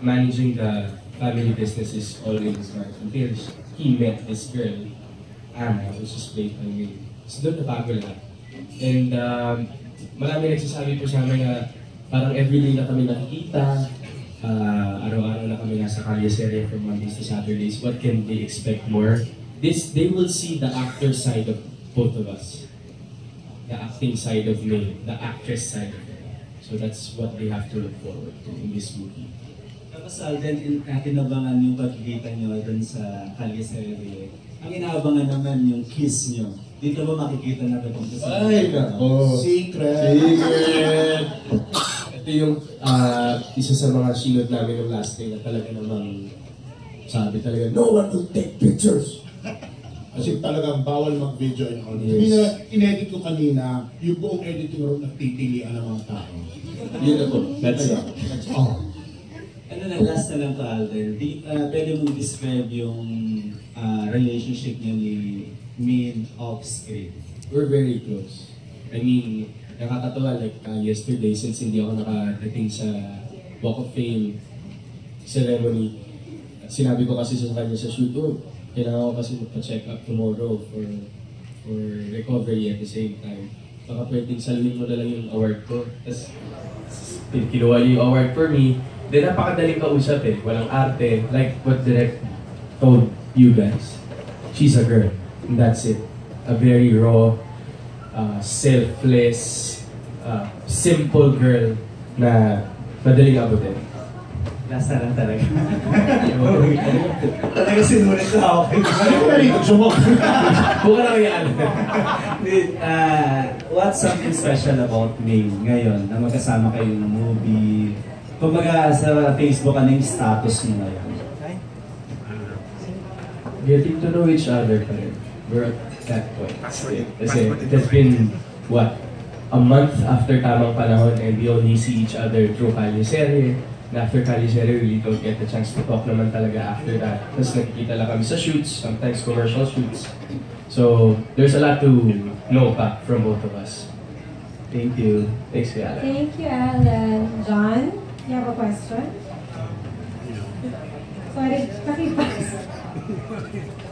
managing the family business is always hard until he met this girl, Anna, which is played by me. So doon nabago lahat. And um, marami nagsasabi po sa amin na parang everyday na kami nakikita, uh, araw-araw na kami nasa kalye serye from Mondays to Saturdays. What can they expect more? This, they will see the actor side of both of us. The acting side of me, the actress side of me. So that's what they have to look forward to in this movie. Tapos Alden, in, uh, tinabangan yung pagkikita nyo dun sa Kalye. Ang inaabangan naman yung kiss nyo. Dito ba makikita na ito sa Ay, nako. Secret. Secret. Ito yung uh, isa sa mga sinod namin ng last day na talaga namang sabi talaga, no one will take pictures. Kasi talagang bawal mag-video and all. Yes. Yes. in-edit ko kanina, yung buong editing room nagtitilian ng mga tao. Yun ako. That's it. That's all. Ano na, last na lang to Alden. Di, uh, pwede mong describe yung uh, relationship niyo ni Min off-screen. We're very close. I mean, nakakatawa like uh, yesterday since hindi ako nakadating sa Walk of Fame ceremony. Sinabi ko kasi sa kanya sa shoot, oh, kailangan ko kasi magpa-check up tomorrow for for recovery at the same time. Baka pwedeng saluhin mo na lang yung award ko. Tapos, kinuha niya yung award for me. Then, napakadaling kausap eh. Walang arte. Like what Direct told you guys. She's a girl. And that's it. A very raw, uh, selfless, uh, simple girl na madaling abutin. Last na lang talaga. talaga sinulit na ako. Ano ko narinig? Sumok. Buka na kaya ano. uh, what's something special about Ming ngayon na magkasama kayo ng movie? Kumbaga sa Facebook, ano yung status niyo ngayon? Getting to know each other pa rin. We're at that point. Kasi it has been, what, a month after tamang panahon and we only see each other through Kali Serie. And after Kali Serie, we don't get the chance to talk naman talaga after that. Tapos nakikita lang kami sa shoots, sometimes commercial shoots. So, there's a lot to know pa from both of us. Thank you. Thanks, Alan. Thank you, Alan. John, you have a question? Um, Sorry, pakipas.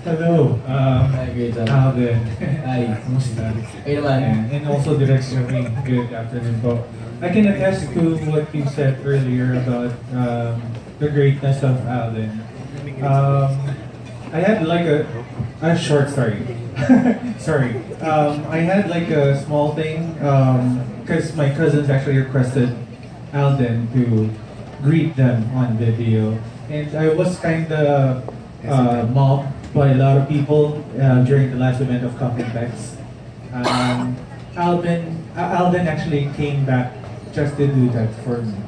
Hello, um, Hi, great. Alvin. Hi. Kumusta? Kayo naman. And, also Direction Wing. Good afternoon po. I can attest to what you said earlier about um, the greatness of Alvin. Um, I had like a, a short story. Sorry. Um, I had like a small thing because my cousins actually requested Alden to greet them on video. And I was kind of uh, mobbed by a lot of people uh, during the last event of Complex. Um, Alden, uh, Alden actually came back just to do that for me.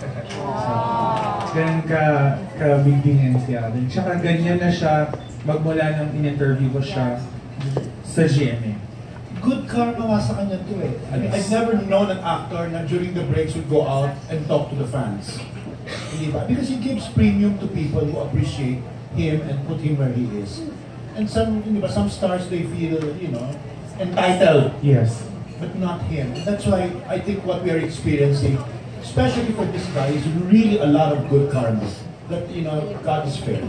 So, ganun ka, kabigdingan si Alden. Tsaka ganyan na siya magmula nung in-interview ko siya sa GMA. Good karma nga sa kanya to eh. I mean, I've never known an actor na during the breaks would go out and talk to the fans. Hindi ba? Because he gives premium to people who appreciate him and put him where he is. And some, hindi ba, some stars they feel, you know, entitled Yes. but not him. That's why I think what we are experiencing, especially for this guy, is really a lot of good karma. That, you know, God is fair.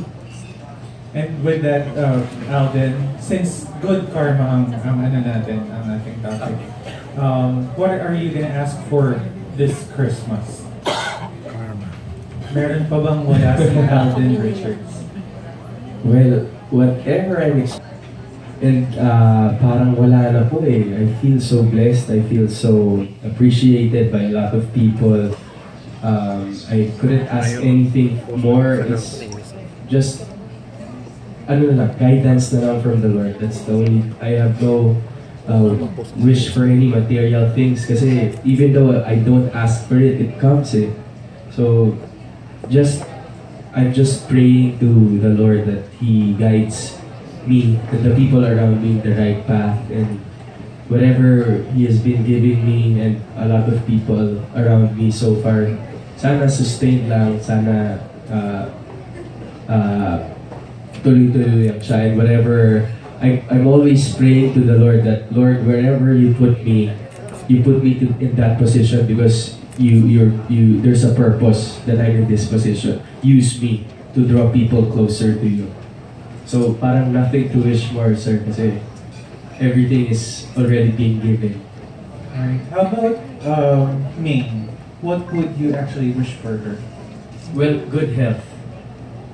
And with that, uh, Alden, since good karma ang, ang ano natin, ang ating topic, um, what are you gonna ask for this Christmas? Karma. Meron pa bang wala si Alden Richards? Well, whatever I'm and uh, parang wala na po eh. I feel so blessed. I feel so appreciated by a lot of people. Um, I couldn't ask anything more. It's just ano na lang, guidance na lang from the Lord. That's the only, I have no uh, wish for any material things kasi even though I don't ask for it, it comes eh. So, just I'm just praying to the Lord that He guides me and the people around me in the right path and whatever He has been giving me and a lot of people around me so far, sana sustain lang, sana uh, uh, tuloy-tuloy lang siya and whatever I, I'm always praying to the Lord that Lord wherever you put me you put me to, in that position because you, you're, you, there's a purpose that I'm in this position. Use me to draw people closer to you. So parang nothing to wish more, sir, kasi everything is already being given. Alright. How about um, Ming? What would you actually wish for her? Well, good health.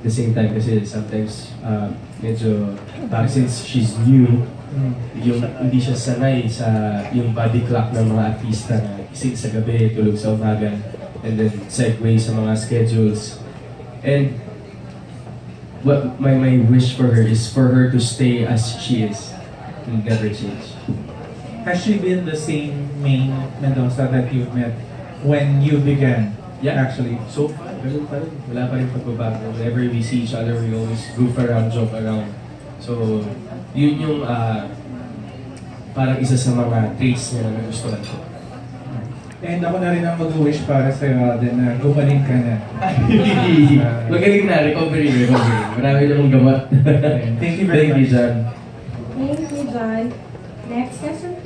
The same time kasi sometimes uh, medyo parang since she's new, yung hindi siya sanay sa yung body clock ng mga artista na gising sa gabi, tulog sa umaga, and then segue sa mga schedules. And what my my wish for her is for her to stay as she is and never change. Has she been the same Ming Mendoza that you met when you began? Yeah. Actually. So far, ganun pa rin. Wala pa rin pagbabago. Whenever we see each other, we always goof around, joke around. So, yun yung ah, parang isa sa mga traits niya na nagustuhan ko. And ako na rin ang mag-wish para sa iyo din na gumaling ka na. Magaling na, recovery, recovery. Marami namang gamot. Thank you very Thank you, much. John. Thank you, John. Next question.